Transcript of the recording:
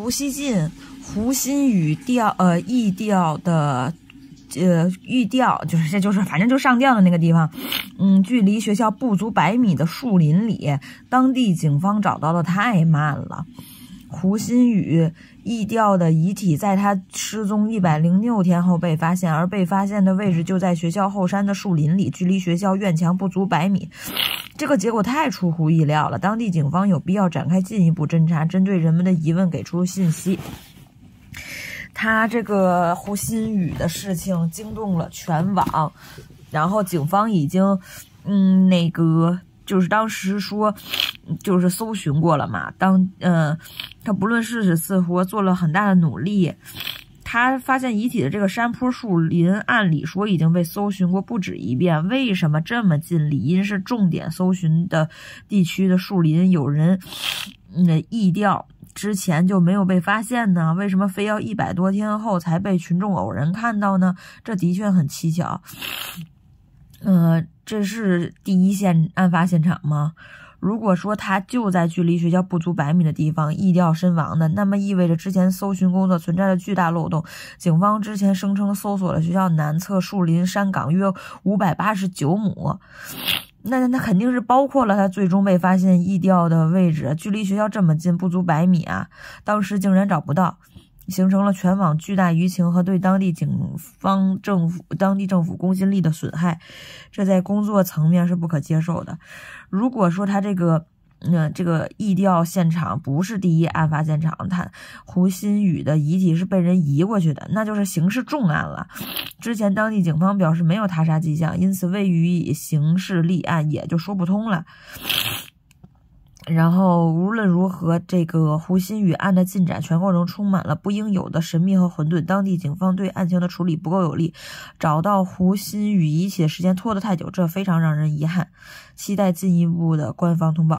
胡锡进、胡新宇调呃义调的。呃，预调就是这就是反正就上吊的那个地方，嗯，距离学校不足百米的树林里，当地警方找到的太慢了。胡新宇义调的遗体在他失踪一百零六天后被发现，而被发现的位置就在学校后山的树林里，距离学校院墙不足百米。这个结果太出乎意料了，当地警方有必要展开进一步侦查，针对人们的疑问给出信息。他这个胡鑫宇的事情惊动了全网，然后警方已经，嗯，那个就是当时说，就是搜寻过了嘛。当嗯，他不论是死是活，做了很大的努力。他发现遗体的这个山坡树林，按理说已经被搜寻过不止一遍，为什么这么近？理应是重点搜寻的地区的树林，有人那意调。之前就没有被发现呢？为什么非要一百多天后才被群众偶然看到呢？这的确很蹊跷。呃，这是第一现案发现场吗？如果说他就在距离学校不足百米的地方异调身亡的，那么意味着之前搜寻工作存在着巨大漏洞。警方之前声称搜索了学校南侧树林山岗约五百八十九亩。那那肯定是包括了他最终被发现异调的位置，距离学校这么近，不足百米啊！当时竟然找不到，形成了全网巨大舆情和对当地警方政府、当地政府公信力的损害，这在工作层面是不可接受的。如果说他这个。那这个异调现场不是第一案发现场，他胡鑫宇的遗体是被人移过去的，那就是刑事重案了。之前当地警方表示没有他杀迹象，因此未予以刑事立案，也就说不通了。然后无论如何，这个胡鑫宇案的进展全过程充满了不应有的神秘和混沌，当地警方对案情的处理不够有力，找到胡鑫宇遗体的时间拖得太久，这非常让人遗憾。期待进一步的官方通报。